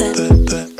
that, that, that.